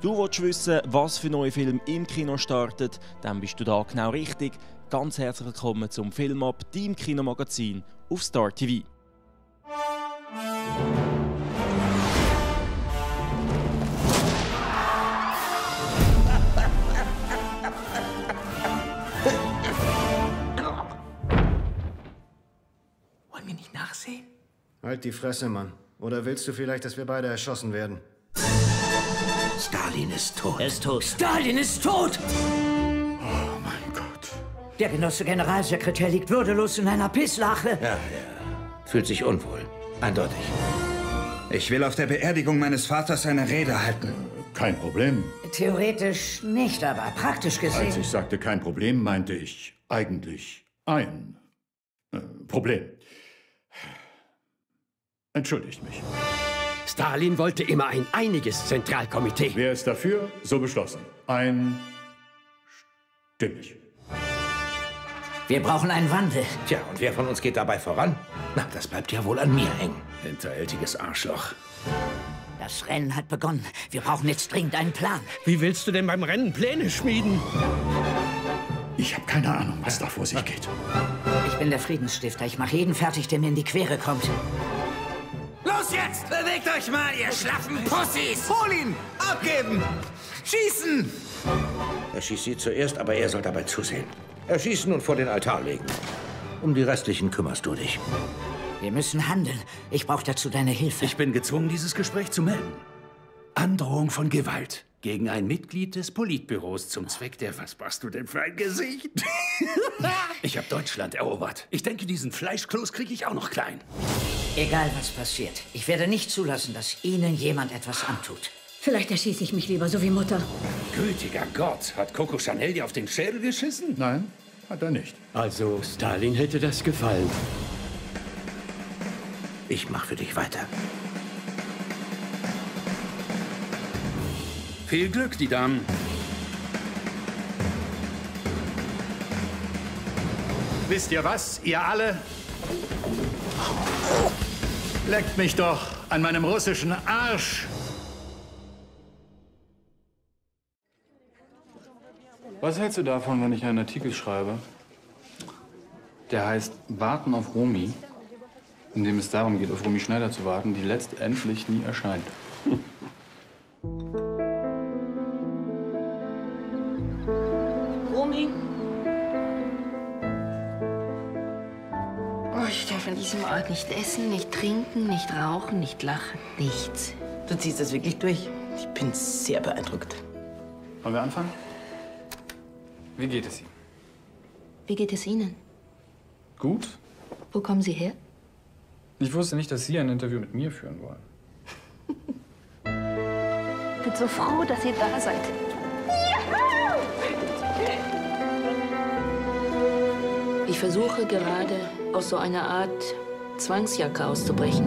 Du willst wissen, was für neue Film im Kino startet, dann bist du da genau richtig. Ganz herzlich willkommen zum Filmab, deinem Kinomagazin auf Star TV. Wollen wir nicht nachsehen? Halt die Fresse, Mann. Oder willst du vielleicht, dass wir beide erschossen werden? Stalin ist tot. Er ist tot. Stalin ist tot! Oh mein Gott. Der Genosse Generalsekretär liegt würdelos in einer Pisslache. Ja, ja. Fühlt sich unwohl. Eindeutig. Ich will auf der Beerdigung meines Vaters eine Rede halten. Kein Problem. Theoretisch nicht, aber praktisch Als gesehen. ich sagte kein Problem, meinte ich eigentlich ein äh, Problem. Entschuldigt mich. Stalin wollte immer ein einiges Zentralkomitee. Wer ist dafür? So beschlossen. Ein stimmig. Wir brauchen einen Wandel. Tja, und wer von uns geht dabei voran? Na, das bleibt ja wohl an mir hängen. Hinterhältiges Arschloch. Das Rennen hat begonnen. Wir brauchen jetzt dringend einen Plan. Wie willst du denn beim Rennen Pläne schmieden? Ich habe keine Ahnung, was da vor sich geht. Ich bin der Friedensstifter. Ich mache jeden fertig, der mir in die Quere kommt. Los jetzt! Bewegt euch mal, ihr schlaffen Pussys! Hol ihn! Abgeben! Schießen! Er schießt sie zuerst, aber er soll dabei zusehen. Erschießen und vor den Altar legen. Um die restlichen kümmerst du dich. Wir müssen handeln. Ich brauche dazu deine Hilfe. Ich bin gezwungen, dieses Gespräch zu melden. Androhung von Gewalt gegen ein Mitglied des Politbüros zum Zweck der... Was machst du denn für ein Gesicht? ich habe Deutschland erobert. Ich denke, diesen Fleischkloß kriege ich auch noch klein. Egal, was passiert. Ich werde nicht zulassen, dass Ihnen jemand etwas antut. Vielleicht erschieße ich mich lieber, so wie Mutter. Gütiger Gott, hat Coco Chanel dir auf den Schädel geschissen? Nein, hat er nicht. Also, Stalin hätte das gefallen. Ich mach für dich weiter. Viel Glück, die Damen. Wisst ihr was, ihr alle? Leckt mich doch an meinem russischen Arsch. Was hältst du davon, wenn ich einen Artikel schreibe, der heißt Warten auf Romy, in dem es darum geht, auf Romy Schneider zu warten, die letztendlich nie erscheint? diesem Ort nicht essen, nicht trinken, nicht rauchen, nicht lachen, nichts. Du ziehst das wirklich durch. Ich bin sehr beeindruckt. Wollen wir anfangen? Wie geht es Ihnen? Wie geht es Ihnen? Gut? Wo kommen Sie her? Ich wusste nicht, dass Sie ein Interview mit mir führen wollen. Ich bin so froh, dass ihr da seid. Ich versuche gerade aus so einer Art Zwangsjacke auszubrechen.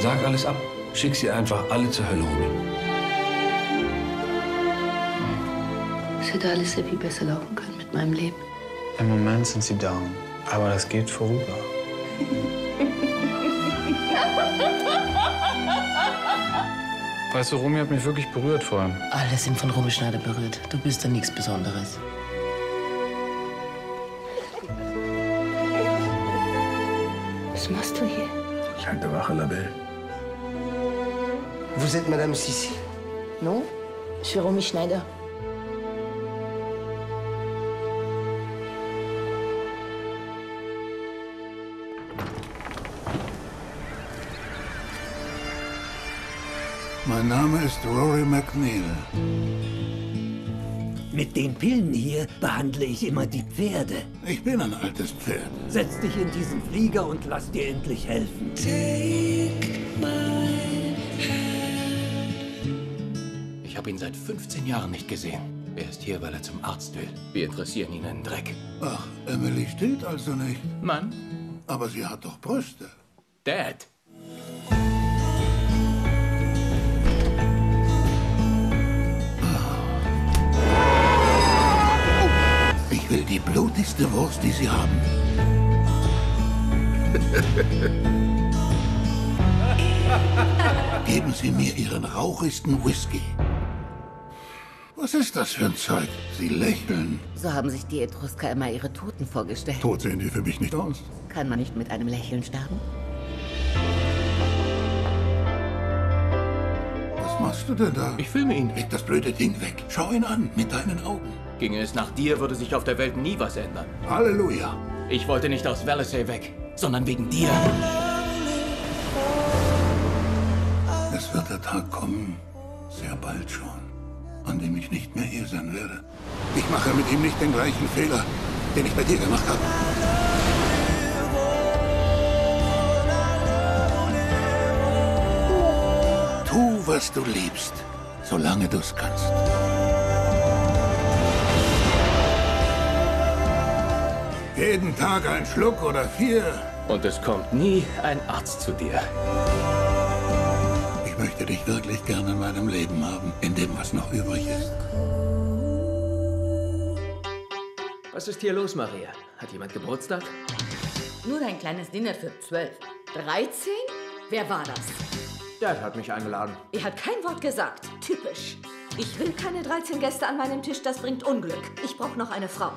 Sag alles ab. Schick sie einfach alle zur Hölle, Romy. Es hätte alles sehr viel besser laufen können mit meinem Leben. Im Moment sind Sie down, aber das geht vorüber. Weißt du, Romy hat mich wirklich berührt vorhin. Alle sind von Romy Schneider berührt. Du bist da nichts Besonderes. Wache, Labelle. Vous êtes Madame Sissi Non, je suis Romy Schneider. Mein Name ist Rory McNeil. Mit den Pillen hier behandle ich immer die Pferde. Ich bin ein altes Pferd. Setz dich in diesen Flieger und lass dir endlich helfen. Ich habe ihn seit 15 Jahren nicht gesehen. Er ist hier, weil er zum Arzt will. Wir interessieren ihn einen Dreck. Ach, Emily stillt also nicht. Mann, Aber sie hat doch Brüste. Dad. Die blutigste Wurst, die sie haben. geben Sie mir Ihren rauchigsten Whisky. Was ist das für ein Zeug? Sie lächeln. So haben sich die Etrusker immer ihre Toten vorgestellt. Tot sehen die für mich nicht aus. Kann man nicht mit einem Lächeln sterben? Was machst du denn da? Ich filme ihn. Leg das blöde Ding weg. Schau ihn an, mit deinen Augen. Ginge es nach dir, würde sich auf der Welt nie was ändern. Halleluja. Ich wollte nicht aus Valisay weg, sondern wegen dir. Es wird der Tag kommen, sehr bald schon, an dem ich nicht mehr hier sein werde. Ich mache mit ihm nicht den gleichen Fehler, den ich bei dir gemacht habe. Tu, was du liebst, solange du es kannst. Jeden Tag ein Schluck oder vier. Und es kommt nie ein Arzt zu dir. Ich möchte dich wirklich gerne in meinem Leben haben, in dem, was noch übrig ist. Was ist hier los, Maria? Hat jemand Geburtstag? Nur ein kleines Dinner für zwölf. 13? Wer war das? Dad hat mich eingeladen. Er hat kein Wort gesagt. Typisch. Ich will keine 13 Gäste an meinem Tisch, das bringt Unglück. Ich brauche noch eine Frau.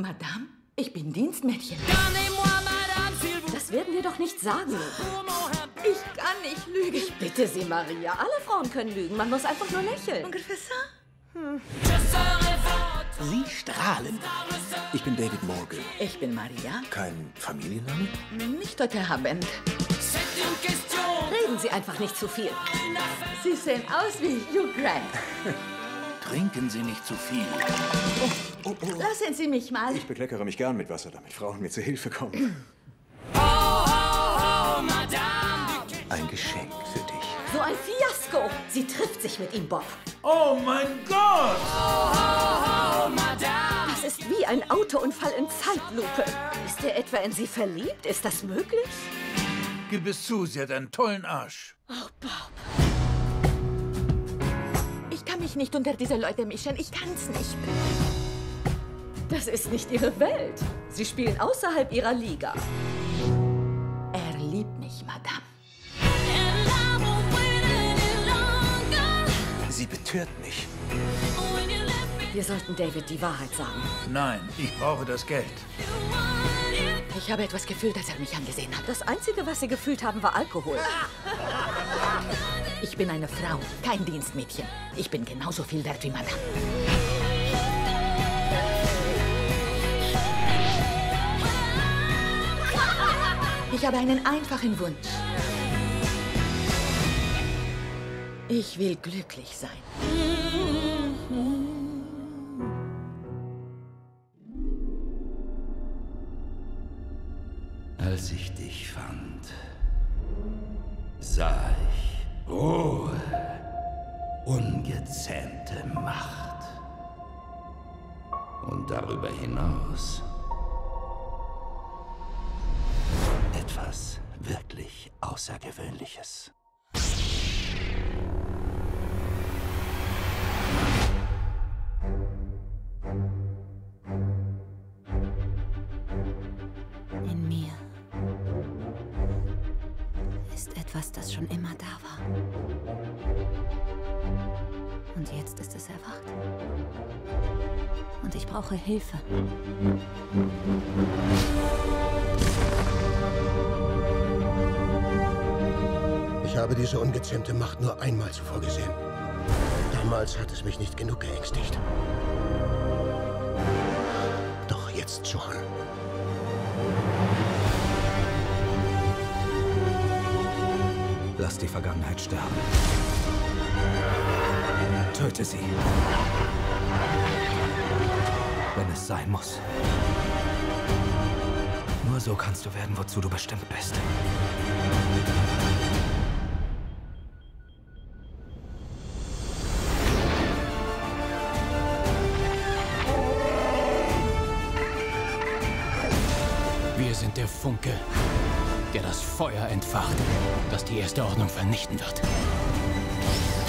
Madame, ich bin Dienstmädchen. Das werden wir doch nicht sagen. Ich kann nicht lügen. Ich bitte Sie, Maria. Alle Frauen können lügen. Man muss einfach nur lächeln. Ungefähr so. Hm. Sie strahlen. Ich bin David Morgan. Ich bin Maria. Kein Familienname? Nicht heute Abend. Reden Sie einfach nicht zu viel. Sie sehen aus wie Hugh Grant. Trinken Sie nicht zu viel. Oh, oh. Lassen Sie mich mal. Ich bekleckere mich gern mit Wasser, damit Frauen mir zu Hilfe kommen. Ein Geschenk für dich. So ein Fiasko. Sie trifft sich mit ihm, Bob. Oh mein Gott! Das ist wie ein Autounfall in Zeitlupe. Ist er etwa in Sie verliebt? Ist das möglich? Gib es zu, sie hat einen tollen Arsch. Oh, Bob. Mich nicht unter diese Leute mischen. Ich kann's nicht. Das ist nicht Ihre Welt. Sie spielen außerhalb Ihrer Liga. Er liebt mich, Madame. Sie betört mich. Wir sollten David die Wahrheit sagen. Nein, ich brauche das Geld. Ich habe etwas gefühlt, als er mich angesehen hat. Das Einzige, was Sie gefühlt haben, war Alkohol. Ich bin eine Frau, kein Dienstmädchen. Ich bin genauso viel wert wie Madame. Ich habe einen einfachen Wunsch. Ich will glücklich sein. Als ich dich fand, sah ich Ruhe, ungezähmte Macht. Und darüber hinaus etwas wirklich Außergewöhnliches. Etwas, das schon immer da war. Und jetzt ist es erwacht. Und ich brauche Hilfe. Ich habe diese ungezähmte Macht nur einmal zuvor gesehen. Damals hat es mich nicht genug geängstigt. Doch jetzt schon. Lass die Vergangenheit sterben. Töte sie. Wenn es sein muss. Nur so kannst du werden, wozu du bestimmt bist. Wir sind der Funke, der das Feuer entfacht, das die Erste Ordnung vernichten wird.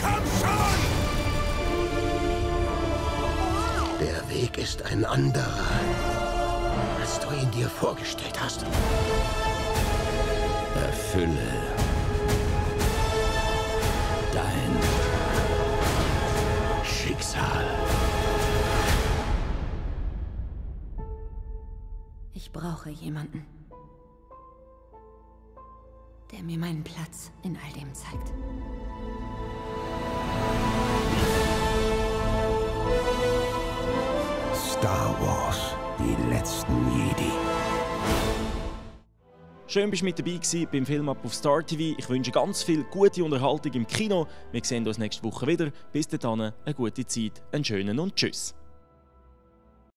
Komm schon! Der Weg ist ein anderer, als du ihn dir vorgestellt hast. Erfülle dein Schicksal. Ich brauche jemanden der mir meinen Platz in all dem zeigt. Star Wars, die letzten Jedi. Schön, bist du mit dabei gewesen beim Filmab auf Star TV. Ich wünsche ganz viel gute Unterhaltung im Kino. Wir sehen uns nächste Woche wieder. Bis dahin, eine gute Zeit, einen schönen und tschüss.